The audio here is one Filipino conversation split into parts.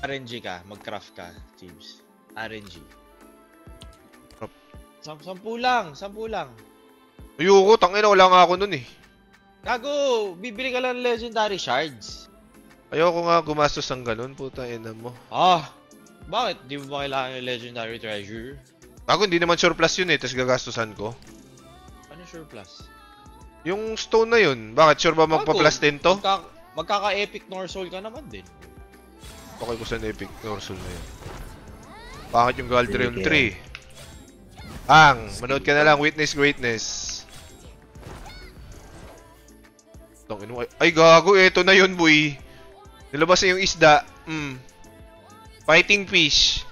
RNG ka, mag-craft ka, Chiefs. RNG. Crap. Sam sampu lang, sampu lang. Ayoko, tangina, wala nga ako nun eh. Gago, bibili ka lang ng legendary shards. Ayoko nga gumastos ng ganun, puta ina mo. Ah, bakit? Di mo ba kailangan ng legendary treasure? Ako hindi naman surplus yun eh, tapos gagastusan ko. Ano surplus? Yung stone na yun, bakit sure ba magpa-plus din to? Magka, magkaka-epic Norsoul ka naman din. Okay ko sa Epic Norsul na yun. Bakit yung Galdrium 3? Ang, manood ka na lang, Witness Greatness. Tangin mo, ay, gago, eto na yun, boy. Nilabas na yung isda. Mm. Fighting fish.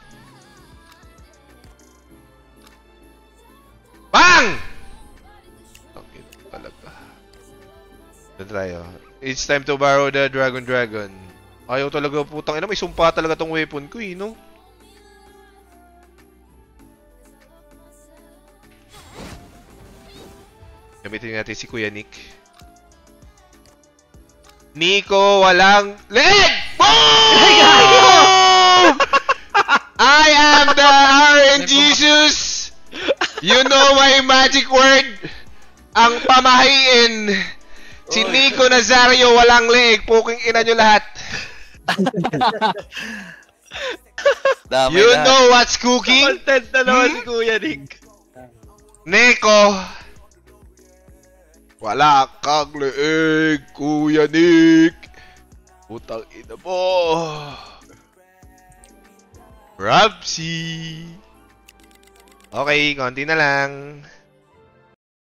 Bang! Tangin talaga. Na-try, oh. It's time to borrow the Dragon Dragon. Ayaw talaga, putang ina, may sumpa talaga tong weapon ko, eh, no? Gamitin natin si Kuya Nick. Nico, walang leg! Boom! I am the RN Jesus! You know my magic word? Ang pamahiin. Si Nico Nazario, walang leg. Puking ina nyo lahat. Damay You na. know what's cooking? Content na naman Hmm? si Kuya Nick. Neko! Wala kang leeg, Kuya Nick! Putang ina mo! Rabsi! Okay, konti na lang.